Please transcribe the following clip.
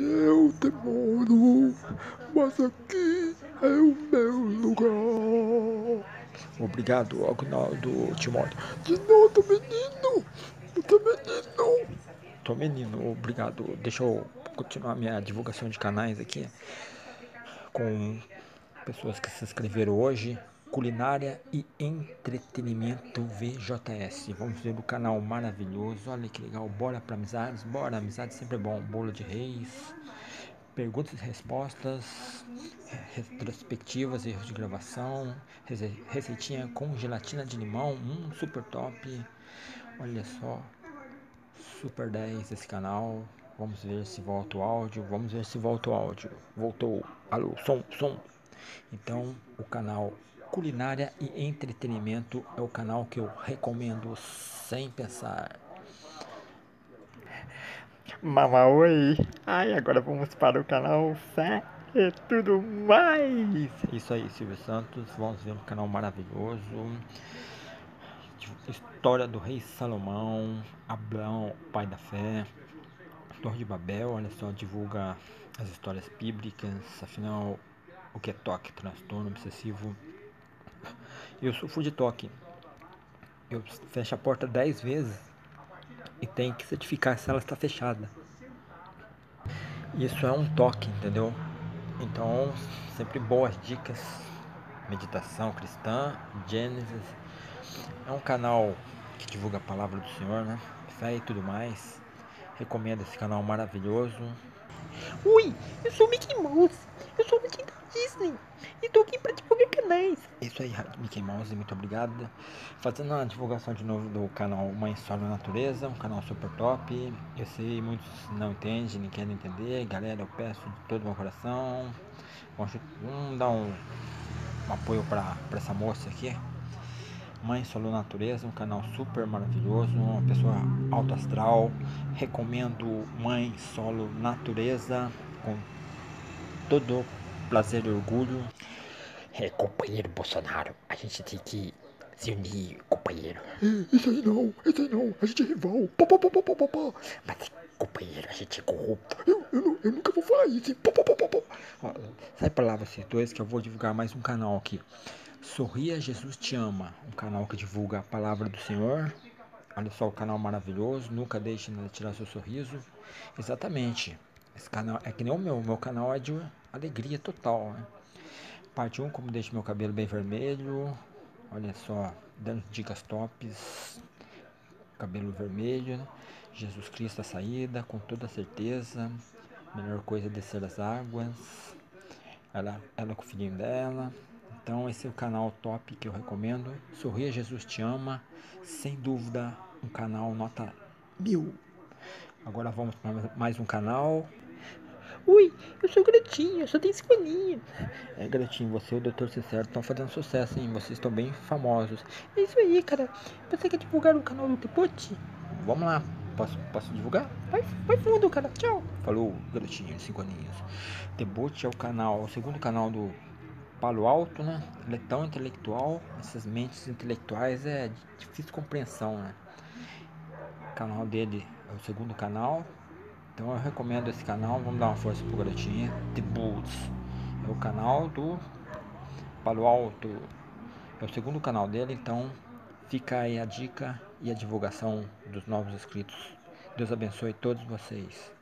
Eu demoro, mas aqui é o meu lugar. Obrigado, Agnaldo Timóteo. De nada, menino. É menino. Tô menino, obrigado. Deixa eu continuar minha divulgação de canais aqui com pessoas que se inscreveram hoje. Culinária e Entretenimento VJS. Vamos ver o canal maravilhoso. Olha que legal. Bora para amizades. Bora, amizade sempre é bom. Bolo de reis. Perguntas e respostas. Retrospectivas, erros de gravação. Receitinha com gelatina de limão. Hum, super top. Olha só. Super 10 esse canal. Vamos ver se volta o áudio. Vamos ver se volta o áudio. Voltou. Alô, som, som. Então, o canal Culinária e Entretenimento é o canal que eu recomendo sem pensar. Mamãe, ai, agora vamos para o canal Fé e tudo mais. Isso aí, Silvio Santos. Vamos ver um canal maravilhoso. História do Rei Salomão, Abraão, pai da fé. Torre de Babel, olha só, divulga as histórias bíblicas. Afinal, o que é toque, transtorno obsessivo eu sofro de toque. Eu fecho a porta 10 vezes e tem que certificar se ela está fechada. Isso é um toque, entendeu? Então, sempre boas dicas. Meditação cristã, Gênesis. É um canal que divulga a palavra do Senhor, né? Fé e tudo mais. Recomendo esse canal maravilhoso. Ui, eu sou Mickey Mouse. Eu sou Mickey da Disney. E tô aqui pra divulgar canais. Isso aí, Mickey Mouse, muito obrigado. Fazendo a divulgação de novo do canal Mãe Solo Natureza, um canal super top. Eu sei, muitos não entendem, nem querem entender. Galera, eu peço de todo o meu coração. Vamos dar um, um apoio pra, pra essa moça aqui. Mãe Solo Natureza, um canal super maravilhoso, uma pessoa alto astral. Recomendo Mãe Solo Natureza com todo prazer e orgulho. É, companheiro Bolsonaro, a gente tem que se unir, companheiro. Isso aí não, isso aí não, a gente é rival. Pá, pá, pá, pá, pá, pá. Mas, companheiro, a gente é corrupto. Eu, eu, eu nunca vou falar isso. Pá, pá, pá, pá, pá. sai pra lá vocês dois que eu vou divulgar mais um canal aqui. Sorria, Jesus te ama. Um canal que divulga a palavra do Senhor. Olha só o canal maravilhoso. Nunca deixe de tirar seu sorriso. Exatamente. Esse canal é que nem o meu. Meu canal é de alegria total. Né? Parte 1, como deixo meu cabelo bem vermelho. Olha só, dando dicas tops. Cabelo vermelho. Né? Jesus Cristo a saída, com toda certeza. Melhor coisa é descer as águas. Ela, ela com o filhinho dela. Então esse é o canal top que eu recomendo. Sorria Jesus te ama. Sem dúvida, um canal nota mil. Agora vamos para mais um canal. Ui, eu sou Gretinho, eu só tenho cinco aninhos. É, Gretinho, você e o Dr. Cicero estão fazendo sucesso, hein? Vocês estão bem famosos. É isso aí, cara. Você quer divulgar o canal do Tepote? Vamos lá. Posso, posso divulgar? Vai, vai fundo, cara. Tchau. Falou, Gretinho, cinco aninhos. Debut é o canal, o segundo canal do Palo Alto, né? Ele é tão intelectual, essas mentes intelectuais é difícil compreensão, né? O canal dele é o segundo canal, então eu recomendo esse canal, vamos dar uma força pro garotinho. The Bulls. É o canal do Palo Alto. É o segundo canal dele, então fica aí a dica e a divulgação dos novos inscritos. Deus abençoe todos vocês.